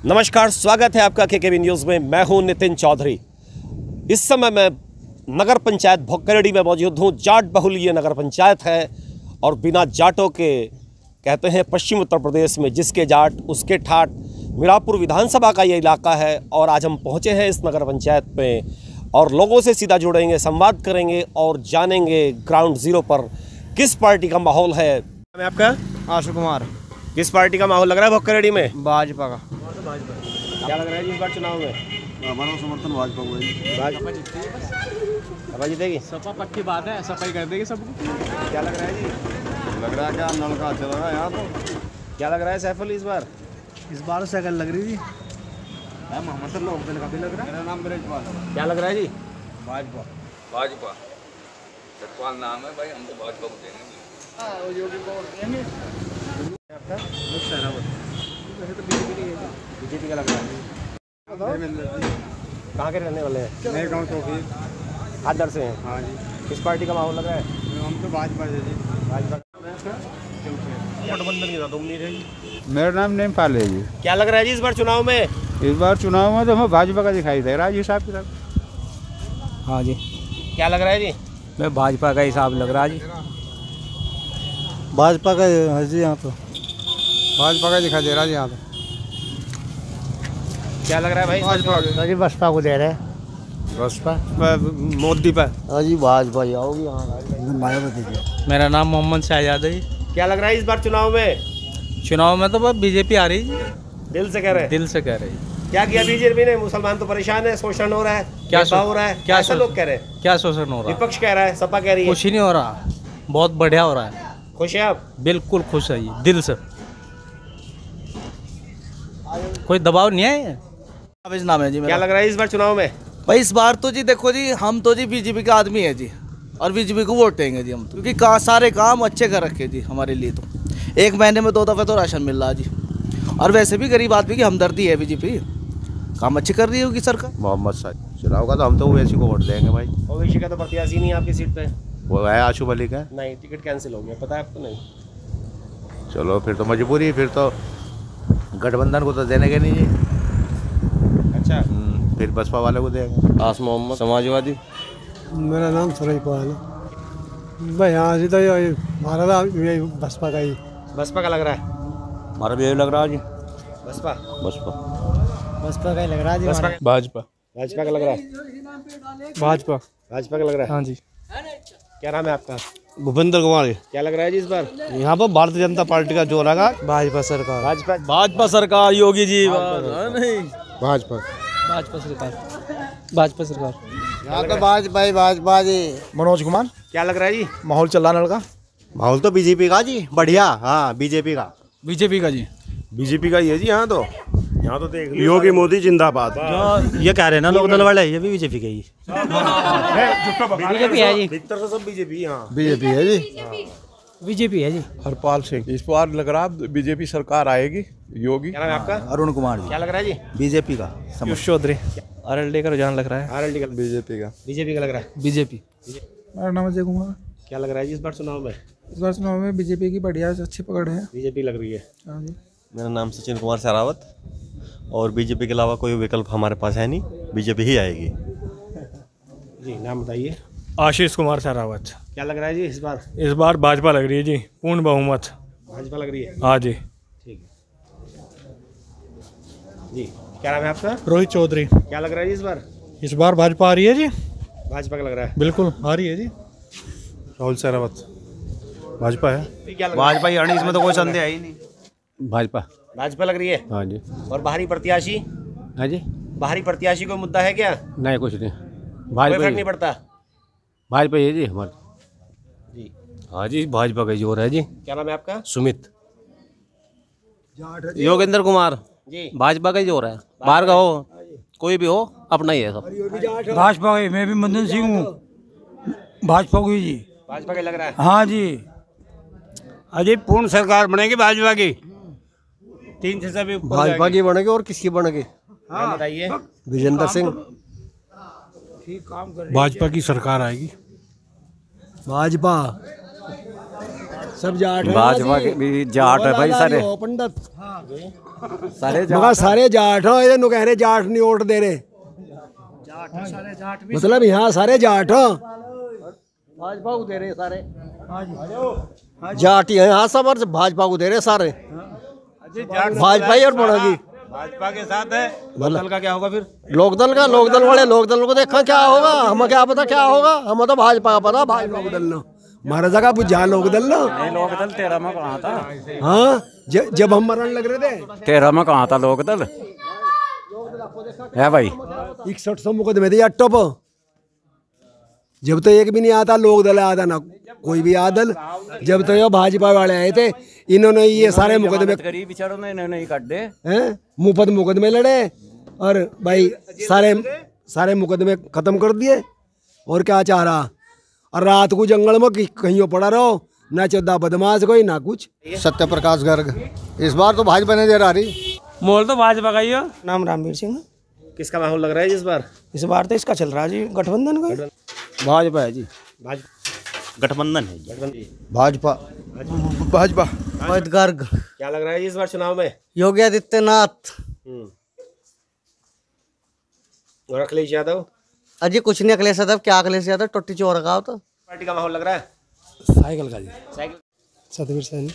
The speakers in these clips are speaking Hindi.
नमस्कार स्वागत है आपका के के न्यूज़ में। मैं हूँ नितिन चौधरी। इस समय मैं नगर पंचायत भोकरडी में मौजूद हूँ। जाट बहुल ये नगर पंचायत है और बिना जाटों के कहते हैं पश्चिम उत्तर प्रदेश में जिसके जाट उसके ठाट मीरापुर विधानसभा का ये इलाका है और आज हम पहुँचे हैं इस नगर पंचायत में और लोगों से सीधा जुड़ेंगे संवाद करेंगे और जानेंगे ग्राउंड ज़ीरो पर किस पार्टी का माहौल है। मैं आपका? आशु कुमार। किस पार्टी का माहौल लग रहा है भोकरडी में? भाजपा का। क्या लग रहा है इस बार चुनाव में? हमारा समर्थन भाजपा को है भाजपा जीतेगी? सपा पक्की बात है सफ़ाई कर देगी सबको। क्या लग रहा है जी? लग रहा है क्या नलका चल रहा है यहाँ तो। क्या लग रहा है सैफुल इस बार? इस बार साइकिल लग रही थी। मोहम्मद लोग का भी लग रहा मेरा नाम ब्रजपाल क्या लग रहा है जी? भाजपा। भाजपा। सतपाल नाम है भाई हम तो भाजपा को देंगे। बीजेपी का लग रहा है। कहाँ के रहने वाले हैं? नए गाँव तो भी हादर से हैं। हाँ जी। किस पार्टी का माहौल लग रहा है? हम तो भाजपा से जी। भाजपा। गठबंधन की ज़्यादा उम्मीद है मेरा नाम नेमपाल है जी। क्या लग रहा है जी इस बार चुनाव में? इस बार चुनाव में तो हमें भाजपा का दिखाई दे रहा है जी हिसाब किताब हाँ जी। क्या लग रहा है जी? मैं भाजपा का हिसाब लग रहा है जी। भाजपा का है जी यहाँ तो। भाजपा का दिखाई दे रहा है यहाँ तो क्या लग रहा है भाई? भाजपा जी बसपा को दे रहे हैं। बसपा? मोदी पर। हाँ जी भाजपा ही आओगी यहाँ मायावती मेरा नाम मोहम्मद शाहजाद है। क्या लग रहा है इस बार चुनाव में? चुनाव में तो बस बीजेपी आ रही। है दिल से कह रहे हैं। दिल से कह रही। है क्या किया बीजेपी ने? मुसलमान तो परेशान है शोषण हो रहा है क्या हो रहा है। क्या लोग कह रहे हैं। क्या शोषण हो रहा? है विपक्ष कह रहा है सपा कह रही है। कुछ ही नहीं हो रहा। बहुत बढ़िया हो रहा है। खुश है आप? बिल्कुल खुश है दिल से। कोई दबाव नहीं है? काबिज नाम है जी क्या लग रहा है इस बार चुनाव में? भाई इस बार तो जी देखो जी हम तो जी बीजेपी का आदमी है जी और बीजेपी को वोट देंगे जी हम तो क्योंकि का सारे काम अच्छे कर रखे जी हमारे लिए तो। एक महीने में दो दफ़े तो राशन मिल रहा है जी। और वैसे भी गरीब आदमी की हमदर्दी है बीजेपी। काम अच्छे कर रही होगी सरकार। मोहम्मद साहब चुनाव का तो हम तो वैसी को वोट देंगे भाई। ओवैसी का तो प्रत्याशी नहीं है आपकी सीट पे। वो है आशु अली का नहीं टिकट कैंसिल हो गया पता है आपको नहीं? चलो फिर तो मजबूरी है, फिर तो गठबंधन को तो देने के नहीं जी अच्छा। हम्म, फिर बसपा वाले को देंगे। आस मोहम्मद। समाजवादी? मेरा नाम सुरजपाल है। भाई यहाँ से तो ये हमारा तो ये बसपा का ही। बसपा का लग रहा है। हमारा भी यही लग रहा है जी बसपा। बसपा। बसपा का ही लग रहा है बसपा। भाजपा। भाजपा का लग रहा है। भाजपा। भाजपा का लग रहा है। हाँ जी। क्या नाम है आपका? भूपेंद्र कुमार क्या लग रहा है जी इस बार? यहाँ पर भारतीय जनता पार्टी का ज़ोर लगा। भाजपा सरकार। भाजपा भाजपा सरकार योगी जी। नहीं। भाजपा। भाजपा सरकार। भाजपा सरकार। यहाँ तो भाजपा ही भाजपा जी। मनोज कुमार। क्या लग रहा है जी? माहौल चल रहा लड़का माहौल तो बीजेपी का जी बढ़िया। हाँ बीजेपी का। बीजेपी का जी। बीजेपी का ही है जी यहाँ तो। यहाँ तो देख योगी मोदी जिंदाबाद। ये कह रहे हैं ना लोक दल वाले ये भी बीजेपी के ही। बीजेपी है। जी। भीतर से सब बीजेपी हाँ। बीजेपी है जी। बीजेपी है जी। हरपाल सिंह। इस बार लग रहा है बीजेपी सरकार आएगी योगी। क्या नाम है आपका? अरुण कुमार जी। क्या लग रहा है जी? बीजेपी का पीयूष चौधरी। आरएलडी का रुझान लग रहा है। आरएलडी का बीजेपी का। बीजेपी का लग रहा है। बीजेपी। मेरा नाम अजय कुमार। क्या लग रहा है जी इस बार चुनाव में? इस बार चुनाव में बीजेपी की बढ़िया अच्छी पकड़ है। बीजेपी लग रही है। हाँ जी। मेरा नाम सचिन कुमार सहरावत और बीजेपी के अलावा कोई विकल्प हमारे पास है नहीं बीजेपी ही आएगी। जी नाम बताइए। आशीष कुमार सहरावत क्या लग रहा है जी इस बार? इस बार भाजपा लग रही है जी पूर्ण बहुमत। भाजपा लग रही है? हाँ जी। ठीक है। जी क्या नाम है आपका? रोहित चौधरी। क्या लग रहा है जी इस बार? इस बार भाजपा आ रही है जी। भाजपा का लग रहा है। बिल्कुल आ रही है जी। राहुल सहरावत भाजपा है। ये क्या लग रहा है? भाजपा ही इसमें तो कोई संदेह है ही नहीं। भाजपा। भाजपा लग रही है? हाँ जी। और बाहरी प्रत्याशी? हाँ जी। बाहरी प्रत्याशी कोई मुद्दा है क्या? नहीं कुछ नहीं। भाजपा फ़र्क नहीं पड़ता? भाजपा ही है जी हमारे। जी। हाँ जी भाजपा का ही ज़ोर है जी। क्या नाम है आपका? सुमित। योगेंद्र कुमार। जी। भाजपा का ही ज़ोर है। बाहर का हो। कोई भी हो अपना ही है सब। भाजपा की मैं भी मदन सिंह हूँ। भाजपा की जी। भाजपा का लग रहा है? हाँ जी। अजय पूर्ण सरकार बनेगी भाजपा की? तीन से सभी भाजपा की बनेगी और किसकी बनेगी? बताइए। विजेंद्र सिंह। भाजपा की सरकार आएगी। भाजपा। सब जाट हैं भाजपा के भी जाट है भाई सारे। पंडित। सारे मगर सारे जाट हो ये नु कह रहे जाट नहीं वोट दे रहे। मतलब यहाँ सारे जाट हो। भाजपा को दे रहे सारे। जाट ही यहाँ सब और भाजपा को दे रहे सारे। भाजपा ही और बढ़ेगी भाजपा के साथ है। दल का क्या होगा फिर? लोकदल का लोकदल वाले लोकदल को देखा क्या होगा? हमें क्या पता क्या होगा? हमें तो भाजपा का पता भाजपा को लोकदल लो महाराजा जगह बुझा लोकदल लो लोकदल तेरह में कहाँ था? हाँ? जब हम मरण लग रहे थे। तेरह में कहाँ था लोकदल? है भाई। इकसठ सौ मुकदमे थे अट्टो पर जब तो एक भी नहीं आता लोक दल आता ना कोई भी आदल जब तो ये भाजपा वाले आए थे इन्होंने ये सारे मुकदमे गरीब बिचारों ने इन्होंने काट। दे हैं? मुफ़्त मुकदमे लड़े और भाई सारे सारे मुकदमे खत्म कर दिए। और क्या चाह रहा? और रात को जंगल में कहीं- कहीं पड़ा रहो ना चौदह बदमाश कोई ना कुछ। सत्य प्रकाश गर्ग इस बार तो भाजपा ने दे रही मोल तो भाजपा का ही है। नाम रामवीर सिंह। किसका माहौल लग रहा है इस बार? इस बार तो इसका चल रहा है जी गठबंधन का भाजपा है जी। गठबंधन है भाजपा। भाजपा। गर्ग क्या लग रहा है इस बार चुनाव में? योगी आदित्यनाथ। हम्म। और अखिलेश यादव? अजी कुछ नहीं अखिलेश यादव। क्या अखिलेश यादव? टोटी चोर का हो तो। पार्टी का माहौल लग रहा है? साइकिल का जी। साइकिल। सतवीर सैनी।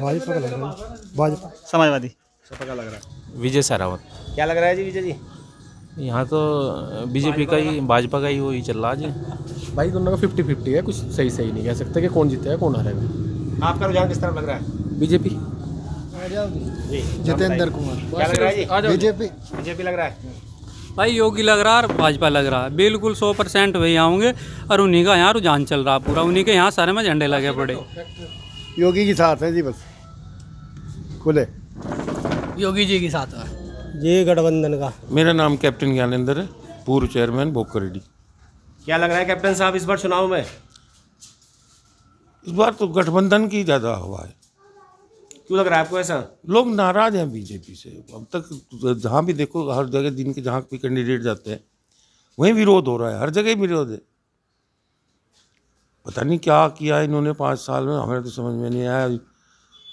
भाजपा का लग रहा है। भाजपा। समाजवादी। सपा का लग रहा है। विजय सहरावत क्या लग रहा है जी विजय जी? यहाँ तो बीजेपी का ही भाजपा का ही वो ही चल रहा है जी भाई दोनों का फिफ्टी फिफ्टी है कुछ सही सही नहीं कह सकते कि कौन जीतेगा कौन हारेगा। आपका रुझान किस तरफ़ लग रहा है? बीजेपी। जितेंद्र कुमार। क्या लग रहा है जी? बीजेपी। बीजेपी लग रहा है? भाई योगी लग रहा है और भाजपा लग रहा है। बिल्कुल सौ परसेंट वही आऊँगे और उन्हीं का यहाँ रुझान चल रहा है पूरा। उन्हीं के यहाँ सारे में झंडे लगे पड़े। योगी के साथ है जी बस। खुले। योगी जी के साथ है। ये गठबंधन का। मेरा नाम कैप्टन ज्ञानेंद्र है पूर्व चेयरमैन भोकरेड्डी क्या लग रहा है कैप्टन साहब इस बार चुनाव में? इस बार तो गठबंधन की ज़्यादा हवा है। क्यों लग रहा है आपको ऐसा? लोग नाराज़ हैं बीजेपी से। अब तक जहाँ भी देखो हर जगह दिन के जहाँ भी कैंडिडेट जाते हैं वहीं विरोध हो रहा है हर जगह ही विरोध है। पता नहीं क्या किया इन्होंने पाँच साल में हमें तो समझ में नहीं आया।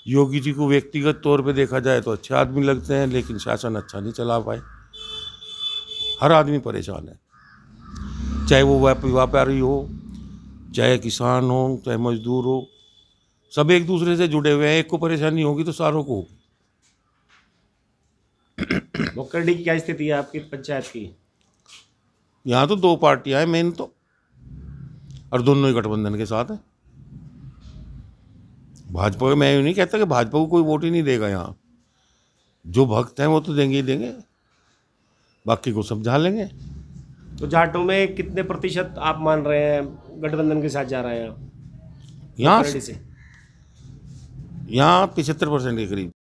योगी जी को व्यक्तिगत तौर पे देखा जाए तो अच्छे आदमी लगते हैं लेकिन शासन अच्छा नहीं चला पाए। हर आदमी परेशान है। चाहे वो व्यापारी हो चाहे किसान हो चाहे मजदूर हो सब एक दूसरे से जुड़े हुए हैं। एक को परेशानी होगी तो सारों को होगी। मुक्करडी की क्या स्थिति है आपकी पंचायत की? यहाँ तो दो पार्टियाँ हैं मेन तो। और दोनों ही गठबंधन के साथ हैं। भाजपा को मैं ये नहीं कहता कि भाजपा को कोई वोट ही नहीं देगा यहाँ। जो भक्त हैं वो तो देंगे ही देंगे। बाकी को समझा लेंगे। तो जाटों में कितने प्रतिशत आप मान रहे हैं गठबंधन के साथ जा रहे हैं? यहाँ से यहाँ पिछहत्तर परसेंट के करीब।